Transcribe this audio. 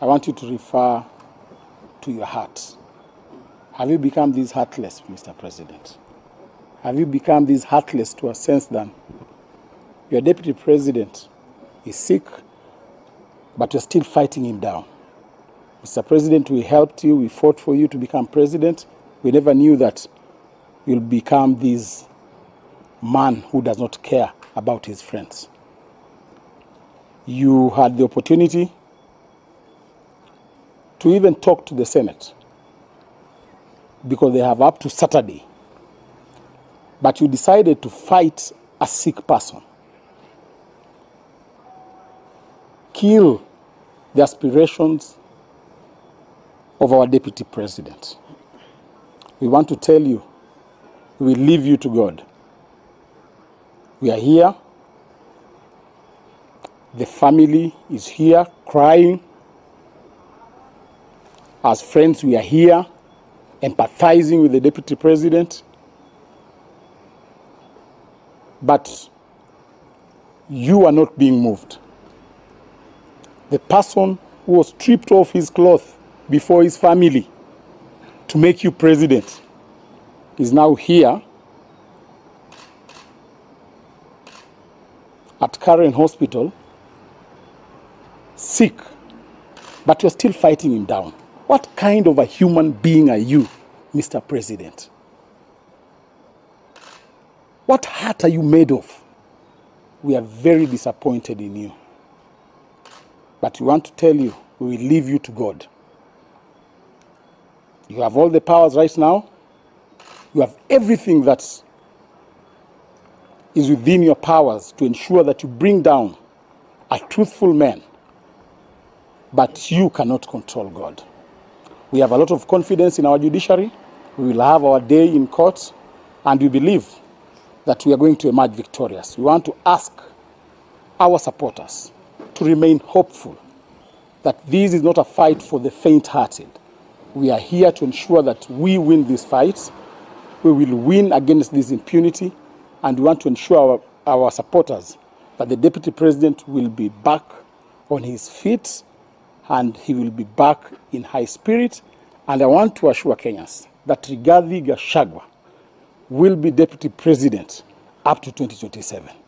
I want you to refer to your heart. Have you become this heartless, Mr. President? Have you become this heartless to a sense that your deputy president is sick, but you're still fighting him down? Mr. President, we helped you, we fought for you to become president. We never knew that you'll become this man who does not care about his friends. You had the opportunity to even talk to the Senate because they have up to Saturday. But you decided to fight a sick person, kill the aspirations of our deputy president. We want to tell you, we leave you to God. We are here. The family is here crying. As friends, we are here empathizing with the deputy president. But you are not being moved. The person who was stripped off his cloth before his family to make you president is now here at Karen Hospital, sick, but you're still fighting him down. What kind of a human being are you, Mr. President? What heart are you made of? We are very disappointed in you. But we want to tell you, we will leave you to God. You have all the powers right now. You have everything that is within your powers to ensure that you bring down a truthful man. But you cannot control God. We have a lot of confidence in our judiciary. We will have our day in court, and we believe that we are going to emerge victorious. We want to ask our supporters to remain hopeful that this is not a fight for the faint hearted. We are here to ensure that we win this fight. We will win against this impunity, and we want to ensure our, our supporters that the deputy president will be back on his feet and he will be back in high spirit. And I want to assure Kenyans that Rigathi Gachagua will be deputy president up to 2027.